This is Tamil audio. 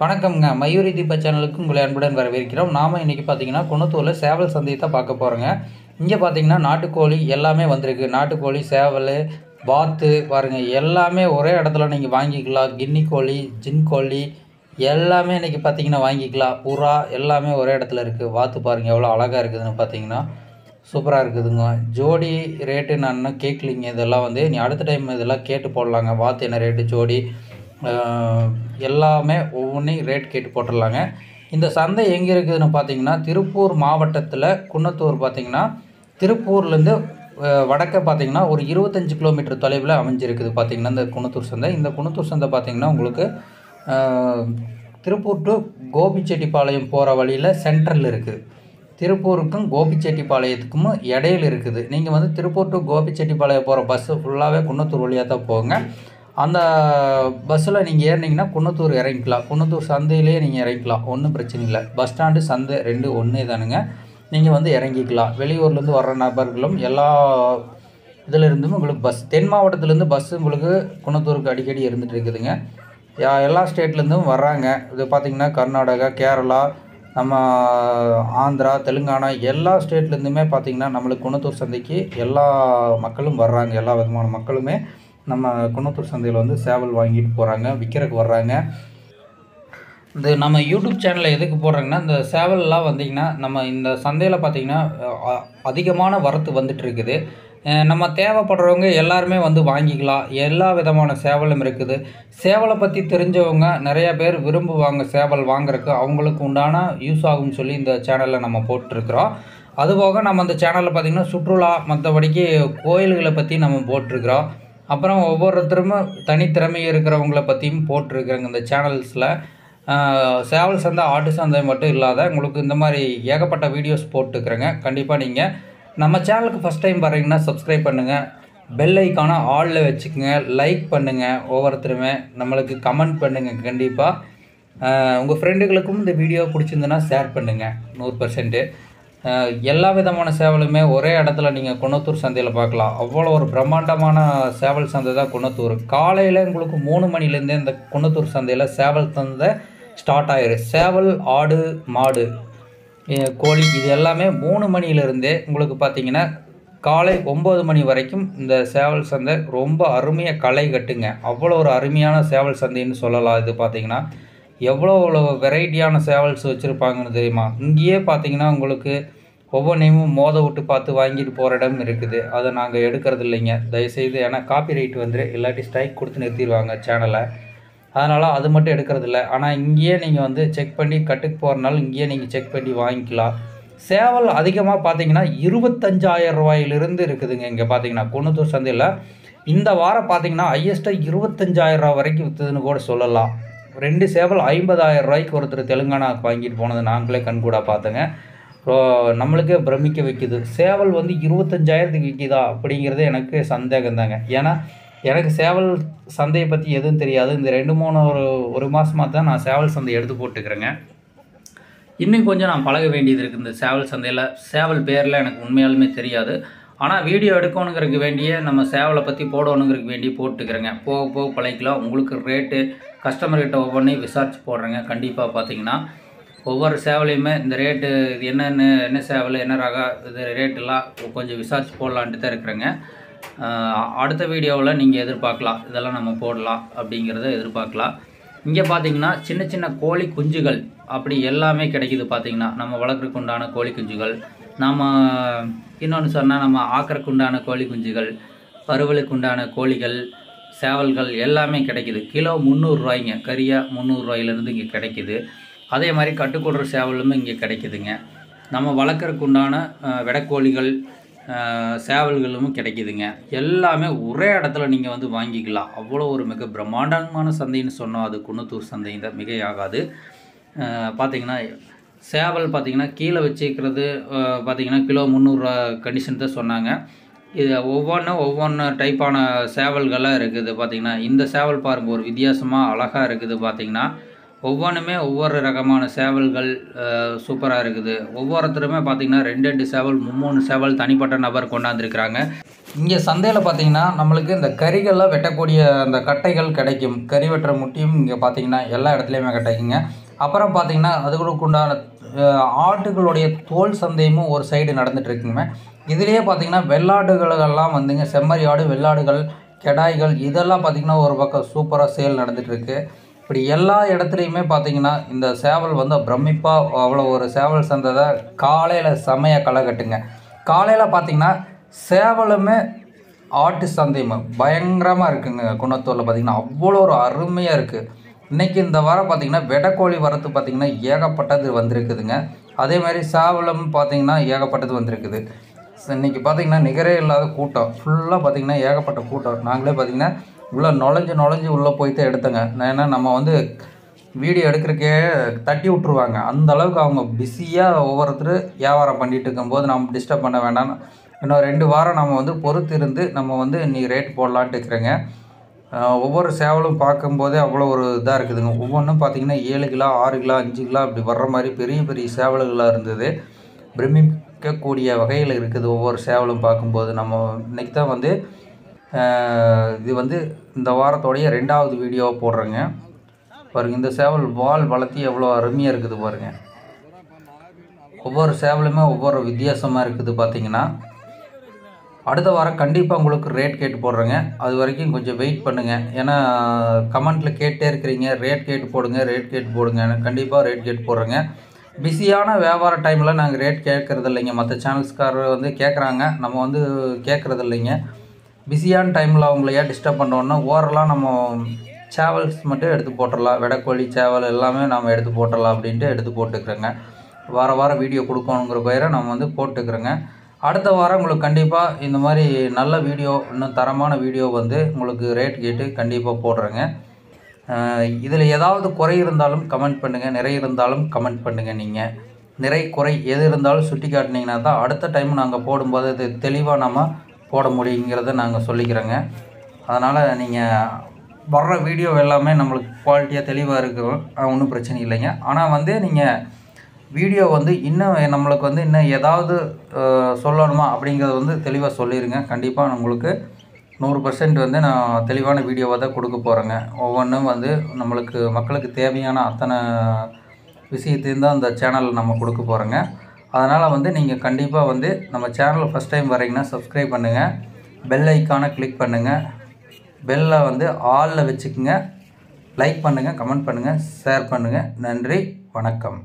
வணக்கம்ங்க. மயூரி தீப சேனலுக்கு உங்களை அன்புடன் வரவேற்கிறோம். நாம இன்றைக்கி பார்த்தீங்கன்னா குணத்தூரில் சேவல் சந்தையை தான் பார்க்க போகிறோங்க இங்கே பார்த்தீங்கன்னா நாட்டுக்கோழி எல்லாமே வந்திருக்கு. நாட்டுக்கோழி சேவல் வாத்து பாருங்கள் எல்லாமே ஒரே இடத்துல நீங்கள் வாங்கிக்கலாம். கின்னி கோழி ஜின் கோழி எல்லாமே இன்றைக்கி பார்த்தீங்கன்னா வாங்கிக்கலாம். புறா எல்லாமே ஒரே இடத்துல இருக்குது வாத்து பாருங்கள் எவ்வளோ அழகாக இருக்குதுன்னு பார்த்தீங்கன்னா சூப்பராக இருக்குதுங்க. ஜோடி ரேட்டு நான் இன்னும் கேட்கலிங்க இதெல்லாம் வந்து நீ அடுத்த டைம் இதெல்லாம் கேட்டு போடலாங்க. வாத்து என்ன ரேட்டு ஜோடி எல்லாமே ஒவ்வொன்றையும் ரேட் கேட்டு போட்டுடலாங்க. இந்த சந்தை எங்கே இருக்குதுன்னு பார்த்தீங்கன்னா திருப்பூர் மாவட்டத்தில் குன்னத்தூர் பார்த்திங்கன்னா திருப்பூர்லேருந்து வடக்க பார்த்திங்கன்னா ஒரு இருபத்தஞ்சு கிலோமீட்டர் தொலைவில் அமைஞ்சிருக்குது பார்த்தீங்கன்னா இந்த குணத்தூர் சந்தை. இந்த குணத்தூர் சந்தை பார்த்திங்கன்னா உங்களுக்கு திருப்பூர் டு கோபிச்செட்டிப்பாளையம் போகிற வழியில் சென்ட்ரல் இருக்குது திருப்பூருக்கும் கோபிச்செட்டிப்பாளையத்துக்கும் இடையில இருக்குது. நீங்கள் வந்து திருப்பூர் டு கோபிச்செட்டிப்பாளையம் போகிற பஸ்ஸு ஃபுல்லாகவே குன்னத்தூர் வழியாக தான் போங்க அந்த பஸ்ஸில் நீங்கள் ஏறினீங்கன்னா குன்னத்தூர் இறங்கிக்கலாம். குன்னத்தூர் சந்தையிலேயே நீங்கள் இறங்கிக்கலாம். ஒன்றும் பிரச்சனை இல்லை. பஸ் ஸ்டாண்டு சந்தை ரெண்டு ஒன்றே தானுங்க. நீங்கள் வந்து இறங்கிக்கலாம். வெளியூர்லேருந்து வர்ற நபர்களும் எல்லா இதிலிருந்தும் உங்களுக்கு பஸ் தென் மாவட்டத்துலேருந்து பஸ்ஸு உங்களுக்கு குன்னத்தூருக்கு அடிக்கடி இருந்துட்டு இருக்குதுங்க. யா- எல்லா ஸ்டேட்லேருந்தும் வர்றாங்க. இது பார்த்திங்கன்னா கர்நாடகா கேரளா நம்ம ஆந்திரா தெலுங்கானா எல்லா ஸ்டேட்லேருந்துமே பார்த்திங்கன்னா நம்மளுக்கு குணத்தூர் சந்தைக்கு எல்லா மக்களும் வர்றாங்க. எல்லா விதமான மக்களுமே. நம்ம குணத்தூர் சந்தையில் வந்து சேவல் வாங்கிட்டு போகிறாங்க விற்கிறக்கு வர்றாங்க. இந்த நம்ம யூடியூப் சேனலில் எதுக்கு போடுறாங்கன்னா இந்த சேவல்லாம் வந்தீங்கன்னா நம்ம இந்த சந்தையில் பார்த்தீங்கன்னா அதிகமான வரத்து வந்துட்டு இருக்குது நம்ம தேவைப்படுறவங்க எல்லாருமே வந்து வாங்கிக்கலாம். எல்லா விதமான சேவலும் இருக்குது. சேவலை பற்றி தெரிஞ்சவங்க நிறைய பேர் விரும்புவாங்க சேவல் வாங்குறதுக்கு. அவங்களுக்கு உண்டான யூஸ் ஆகும்னு சொல்லி இந்த சேனலில் நம்ம போட்டிருக்கிறோம். அதுபோக நம்ம அந்த சேனலில் பார்த்திங்கன்னா சுற்றுலா மற்றபடிக்கு கோயில்களை பற்றி நம்ம போட்டிருக்கிறோம். அப்புறம் ஒவ்வொருத்தரும் தனித்திறமை இருக்கிறவங்கள பற்றியும் போட்டிருக்கிறாங்க இந்த சேனல்ஸில் சேவல் சந்தை ஆட்டு சந்தை மட்டும் இல்லாத உங்களுக்கு இந்த மாதிரி ஏகப்பட்ட வீடியோஸ் போட்டுக்கிறேங்க கண்டிப்பாக நீங்கள் நம்ம சேனலுக்கு ஃபஸ்ட் டைம் பாருங்கன்னா சப்ஸ்கிரைப் பண்ணுங்கள் பெல் ஐக்கான ஆளில் வச்சுக்கோங்க. லைக் பண்ணுங்கள் ஒவ்வொருத்தருமே. நம்மளுக்கு கமெண்ட் பண்ணுங்கள் கண்டிப்பாக உங்கள் ஃப்ரெண்டுகளுக்கும் இந்த வீடியோ பிடிச்சிருந்துன்னா ஷேர் பண்ணுங்கள் நூறு பர்சன்ட்டு எல்லா விதமான சேவலுமே ஒரே இடத்துல நீங்கள் குணத்தூர் சந்தையில் பார்க்கலாம். அவ்வளோ ஒரு பிரம்மாண்டமான சேவல் சந்தை தான் குணத்தூர். காலையில் உங்களுக்கு மூணு மணிலேருந்தே இந்த குணத்தூர் சந்தையில் சேவல் சந்தை ஸ்டார்ட் ஆயிரு சேவல் ஆடு மாடு கோழி இது எல்லாமே மூணு மணியிலிருந்தே உங்களுக்கு பார்த்தீங்கன்னா காலை ஒம்பது மணி வரைக்கும் இந்த சேவல் சந்தை ரொம்ப அருமையாக களை கட்டுங்க. அவ்வளோ ஒரு அருமையான சேவல் சந்தைன்னு சொல்லலாம். இது பார்த்தீங்கன்னா எவ்வளோ எவ்வளோ வெரைட்டியான சேவல்ஸ் வச்சுருப்பாங்கன்னு தெரியுமா? இங்கேயே பார்த்தீங்கன்னா உங்களுக்கு ஒவ்வொன்றையும் மோத விட்டு பார்த்து வாங்கிட்டு போகிற இடம் இருக்குது. அதை நாங்கள் எடுக்கிறது இல்லைங்க. தயவுசெய்து ஏன்னா காப்பி ரைட் வந்துரு இல்லாட்டி ஸ்ட்ரைக் கொடுத்து நிறுத்திடுவாங்க சேனலை அதனால் அது மட்டும் எடுக்கிறது இல்லை. ஆனால் இங்கேயே நீங்கள் வந்து செக் பண்ணி கட்டுக்கு போகிறனால இங்கேயே நீங்கள் செக் பண்ணி வாங்கிக்கலாம். சேவல் அதிகமாக பார்த்தீங்கன்னா இருபத்தஞ்சாயிரம் ரூபாயிலிருந்து இருக்குதுங்க. இங்கே பார்த்தீங்கன்னா குன்னத்தூர் சந்தையில் இந்த வாரம் பார்த்தீங்கன்னா ஹையஸ்ட்டாக இருபத்தஞ்சாயிரம் ரூபா வரைக்கும் விற்றுதுன்னு கூட சொல்லலாம். ரெண்டு சேவல் ஐம்பதாயிரம் ரூபாய்க்கு ஒருத்தர் தெலுங்கானாவுக்கு வாங்கிட்டு போனது நாங்களே கண்கூடா பார்த்தோங்க. ரோ- நம்மளுக்கே பிரமிக்க வைக்குது. சேவல் வந்து இருபத்தஞ்சாயிரத்துக்கு விற்கிதா அப்படிங்கிறது எனக்கு சந்தேகம் தாங்க ஏன்னா எனக்கு சேவல் சந்தையை பற்றி எதுவும் தெரியாது. இந்த ரெண்டு மூணு ஒரு ஒரு மாதமாக தான் நான் சேவல் சந்தை எடுத்து போட்டுக்கிறேங்க. இன்னும் கொஞ்சம் நான் பழக வேண்டியது இருக்குது இந்த சேவல் சந்தையில். சேவல் பேரில் எனக்கு உண்மையாலுமே தெரியாது. ஆனால் வீடியோ எடுக்கணுங்கிறதுக்கு வேண்டிய நம்ம சேவலை பற்றி போடணுங்கிறதுக்கு வேண்டிய போட்டுக்கிறேங்க. போக போக பழகிக்கலாம். உங்களுக்கு ரேட்டு கஸ்டமர்கிட்ட ஒவ்வொன்றையும் விசாரித்து போடுறேங்க. கண்டிப்பாக பார்த்தீங்கன்னா ஒவ்வொரு சேவலையுமே இந்த ரேட்டு இது என்னென்ன என்ன சேவல் என்ன ரக இது ரேட்டெல்லாம் கொஞ்சம் விசாரித்து போடலான்ட்டு தான் இருக்கிறேங்க. அடுத்த வீடியோவில் நீங்கள் எதிர்பார்க்கலாம். இதெல்லாம் நம்ம போடலாம் அப்படிங்கிறத எதிர்பார்க்கலாம். இங்கே பார்த்தீங்கன்னா சின்ன சின்ன கோழி குஞ்சுகள் அப்படி எல்லாமே கிடைக்குது பார்த்திங்கன்னா நம்ம வளர்க்குறக்கு உண்டான கோழி குஞ்சுகள் நம்ம இன்னொன்று சொன்னால் நம்ம ஆக்கறக்குண்டான கோழி குஞ்சுகள் பருவலுக்கு உண்டான கோழிகள் சேவல்கள் எல்லாமே கிடைக்கிது. கிலோ முந்நூறுரூவாய்ங்க கறியாக முந்நூறுரூவாயிலேருந்து இங்கே கிடைக்கிது. அதே மாதிரி கட்டுக்கூடுற சேவலுமே இங்கே கிடைக்குதுங்க. நம்ம வளர்க்குறதுக்கு உண்டான விடக்கோழிகள் சேவல்களும் கிடைக்குதுங்க. எல்லாமே ஒரே இடத்துல நீங்கள் வந்து வாங்கிக்கலாம். அவ்வளோ ஒரு மிக பிரம்மாண்டமான சந்தைன்னு சொன்னோம் அது குன்னத்தூர் சந்தை தான் மிகையாகாது. பார்த்திங்கன்னா பார்த்தீங்கன்னா சேவல் பார்த்தீங்கன்னா கீழே வச்சுக்கிறது பார்த்திங்கன்னா பார்த்தீங்கன்னா கிலோ முந்நூறுரூவா கண்டிஷன் தான் சொன்னாங்க. இது ஒவ்வொன்றும் ஒவ்வொன்று டைப்பான சேவல்களாக இருக்குது பார்த்தீங்கன்னா. இந்த சேவல் பாருங்கள் ஒரு வித்தியாசமாக அழகாக இருக்குது பார்த்தீங்கன்னா. ஒவ்வொன்றுமே ஒவ்வொரு ரகமான சேவல்கள் சூப்பராக இருக்குது. ஒவ்வொருத்தருமே பார்த்தீங்கன்னா ரெண்டு ரெண்டு சேவல் மும்மூணு சேவல் தனிப்பட்ட நபர் கொண்டாந்துருக்குறாங்க. இங்கே சந்தையில் பார்த்தீங்கன்னா நம்மளுக்கு இந்த கறிகள்லாம் வெட்டக்கூடிய அந்த கட்டைகள் கிடைக்கும். கறி வெட்டுற முட்டியும் இங்கே பார்த்தீங்கன்னா எல்லா இடத்துலையுமே கிடைக்குங்க அப்புறம் பார்த்தீங்கன்னா அதுகளுக்கு உண்டான ஆட்டுகளுடைய தோல் சந்தையும் ஒரு சைடு நடந்துகிட்ருக்குங்க இதுலேயே பார்த்தீங்கன்னா வெள்ளாடுகளெல்லாம் வந்துங்க செம்மறி ஆடு வெள்ளாடுகள் கெடாய்கள் இதெல்லாம் பார்த்தீங்கன்னா ஒரு பக்கம் சூப்பராக சேல் நடந்துகிட்ருக்கு இப்படி எல்லா இடத்துலையுமே பார்த்திங்கன்னா இந்த சேவல் வந்து பிரமிப்பாக அவ்வளோ ஒரு சேவல் சந்தை தான். காலையில் செமையாக களை கட்டுங்க. காலையில் பார்த்தீங்கன்னா சேவலுமே ஆட்டு சந்தையும் பயங்கரமாக இருக்குங்க குணத்தூரில் பார்த்திங்கன்னா. அவ்வளோ ஒரு அருமையாக இருக்குது இன்றைக்கி இந்த வாரம் பார்த்தீங்கன்னா வெடக்கோழி வரத்து பார்த்தீங்கன்னா ஏகப்பட்டது வந்திருக்குதுங்க. அதே மாதிரி சாவலம் பார்த்தீங்கன்னா ஏகப்பட்டது வந்திருக்குது. இன்றைக்கி பார்த்திங்கன்னா பார்த்தீங்கன்னா நிகரே இல்லாத கூட்டம். ஃபுல்லாக பார்த்தீங்கன்னா ஏகப்பட்ட கூட்டம். நாங்களே பார்த்தீங்கன்னா உள்ளே நுழைஞ்சு நுழைஞ்சு உள்ளே போய் தான் எடுத்தோங்க ஏன்னா நம்ம வந்து வீடியோ எடுக்கிறக்கே தட்டி விட்ருவாங்க அந்த அளவுக்கு அவங்க பிஸியாக ஒவ்வொருத்தர் வியாபாரம் பண்ணிகிட்டு இருக்கும்போது நம்ம டிஸ்டர்ப் பண்ண வேண்டாம். இன்னும் ரெண்டு வாரம் நம்ம வந்து பொறுத்து இருந்து நம்ம வந்து இன்றைக்கி ரேட் போடலான்ட்டு இருக்கிறேங்க. ஒவ்வொரு சேவலும் பார்க்கும்போதே அவ்வளோ ஒரு இதாக இருக்குதுங்க. ஒவ்வொன்றும் பார்த்தீங்கன்னா ஏழு கிலோ ஆறு கிலோ அஞ்சு கிலோ அப்படி வர்ற மாதிரி பெரிய பெரிய சேவல்களாக இருந்தது. பிரமிக்கக்கூடிய வகையில் இருக்குது ஒவ்வொரு சேவலும் பார்க்கும்போது. நம்ம இன்னைக்கு தான் வந்து இது வந்து இந்த வாரத்தோடைய ரெண்டாவது வீடியோ போடுறேங்க. பாருங்கள் இந்த சேவல் வால் வளர்த்தி எவ்வளோ அருமையாக இருக்குது பாருங்க. ஒவ்வொரு சேவலுமே ஒவ்வொரு வித்தியாசமாக இருக்குது பார்த்திங்கன்னா. அடுத்த வாரம் கண்டிப்பாக உங்களுக்கு ரேட் கேட்டு போடுறேங்க. அது வரைக்கும் கொஞ்சம் வெயிட் பண்ணுங்கள் ஏன்னா கமெண்ட்டில் கேட்டே இருக்கிறீங்க. ரேட் கேட்டு போடுங்க ரேட் கேட்டு போடுங்க. கண்டிப்பாக ரேட் கேட்டு போடுறேங்க. பிஸியான வியாபார டைமில் நாங்கள் ரேட் கேட்குறது இல்லைங்க. மற்ற சேனல்ஸ்காரர் வந்து கேட்குறாங்க நம்ம வந்து கேட்குறது இல்லைங்க. பிஸியான டைமில் அவங்கள ஏன் டிஸ்டர்ப் பண்ணோன்னா ஓரலாக நம்ம சேவல்ஸ் மட்டும் எடுத்து போட்டுடலாம் வெடக்கோழி சேவல் எல்லாமே நம்ம எடுத்து போட்டுடலாம் அப்படின்ட்டு எடுத்து போட்டுக்கிறேங்க. வார வாரம் வீடியோ கொடுக்கணுங்கிற பயிரை நம்ம வந்து போட்டுக்கிறோங்க. அடுத்த வாரம் உங்களுக்கு கண்டிப்பாக இந்த மாதிரி நல்ல வீடியோ இன்னும் தரமான வீடியோ வந்து உங்களுக்கு ரேட் கேட்டு கண்டிப்பாக போடுறேங்க. இதில் ஏதாவது குறை இருந்தாலும் கமெண்ட் பண்ணுங்கள் நிறை இருந்தாலும் கமெண்ட் பண்ணுங்கள் நீங்கள் நிறை குறை எது இருந்தாலும் சுட்டி காட்டினீங்கன்னா தான் அடுத்த டைம் நாங்கள் போடும்போது அது தெளிவாக நம்ம போட முடியுங்கிறத நாங்கள் சொல்லிக்கிறோங்க. அதனால் நீங்கள் வர்ற வீடியோ எல்லாமே நம்மளுக்கு குவாலிட்டியாக தெளிவாக இருக்கும். ஒன்றும் பிரச்சனை இல்லைங்க. ஆனால் வந்து நீங்கள் வீடியோ வந்து இன்னும் நம்மளுக்கு வந்து இன்னும் ஏதாவது சொல்லணுமா அப்படிங்கிறத வந்து தெளிவாக சொல்லிடுங்க கண்டிப்பாக உங்களுக்கு நூறு பர்சன்ட் வந்து நான் தெளிவான வீடியோவை தான் கொடுக்க போகிறேங்க ஒவ்வொன்றும் வந்து நம்மளுக்கு மக்களுக்கு தேவையான அத்தனை விஷயத்தையும் தான் அந்த சேனலில் நம்ம கொடுக்க போகிறோங்க அதனால் வந்து நீங்கள் கண்டிப்பாக வந்து நம்ம சேனல் ஃபஸ்ட் டைம் வரீங்கன்னா சப்ஸ்கிரைப் பண்ணுங்கள் பெல் ஐக்கானை கிளிக் பண்ணுங்கள் பெல்லை வந்து ஆலில் வச்சுக்கோங்க. லைக் பண்ணுங்கள் கமெண்ட் பண்ணுங்கள் ஷேர் பண்ணுங்கள் நன்றி வணக்கம்.